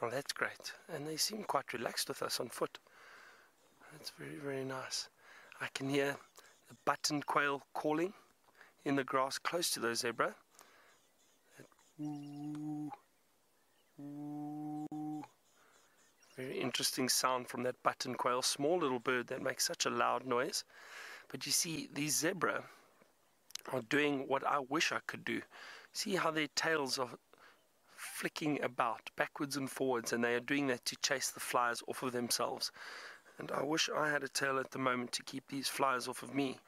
Oh, that's great. And they seem quite relaxed with us on foot. That's very, very nice. I can hear the button quail calling in the grass close to the zebra. Ooh, ooh. Very interesting sound from that button quail, small little bird that makes such a loud noise. But you see, these zebra are doing what I wish I could do. See how their tails are flicking about backwards and forwards, and they are doing that to chase the flies off of themselves. And I wish I had a tail at the moment to keep these flies off of me,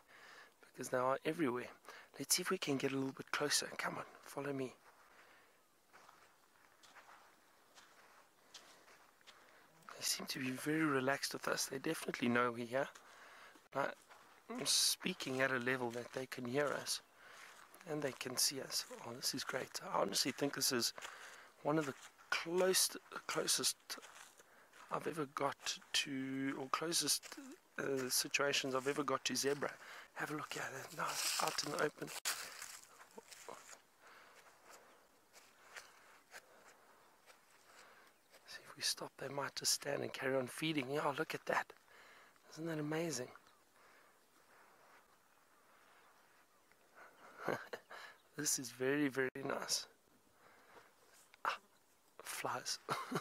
because they are everywhere. Let's see if we can get a little bit closer. Come on, follow me. They seem to be very relaxed with us. They definitely know we're here. But I'm speaking at a level that they can hear us and they can see us. Oh, this is great. I honestly think this is one of the close, closest I've ever got to, or closest uh, situations I've ever got to zebra. Have a look at it now, out in the open. See if we stop, they might just stand and carry on feeding. Yeah, look at that. Isn't that amazing? This is very, very nice ah, flies.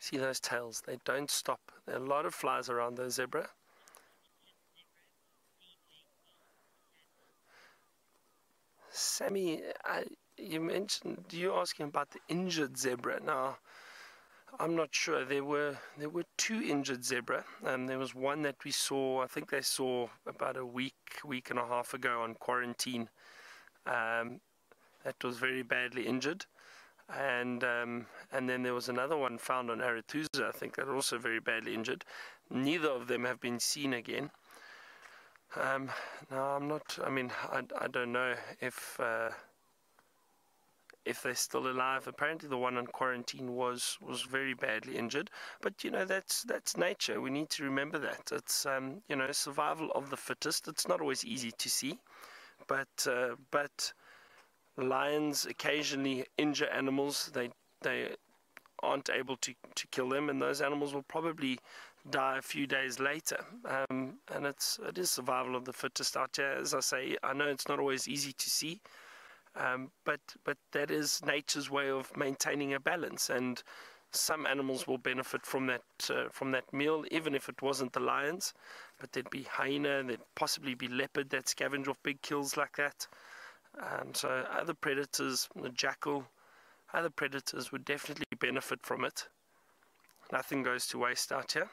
See those tails? They don't stop. There are a lot of flies around the zebra. Sammy, I, you mentioned you asking about the injured zebra. Now, I'm not sure. There were there were two injured zebra, and there was one that we saw. I think they saw about a week, week and a half ago on quarantine. Um, that was very badly injured, and um, and then there was another one found on Arathusa. I think that also very badly injured. Neither of them have been seen again. Um, now I'm not. I mean, I, I don't know if. Uh, if they're still alive. Apparently, the one on quarantine was was very badly injured. But you know, that's that's nature. We need to remember that it's um, you know survival of the fittest. It's not always easy to see, but uh, but lions occasionally injure animals. They they aren't able to, to kill them, and those animals will probably die a few days later. Um, and it's it is survival of the fittest out there. As I say, I know it's not always easy to see. Um, but but that is nature's way of maintaining a balance, and some animals will benefit from that uh, from that meal, even if it wasn't the lions. But there'd be hyena, there'd possibly be leopard that scavenge off big kills like that. Um, so other predators, the jackal, other predators would definitely benefit from it. Nothing goes to waste out here.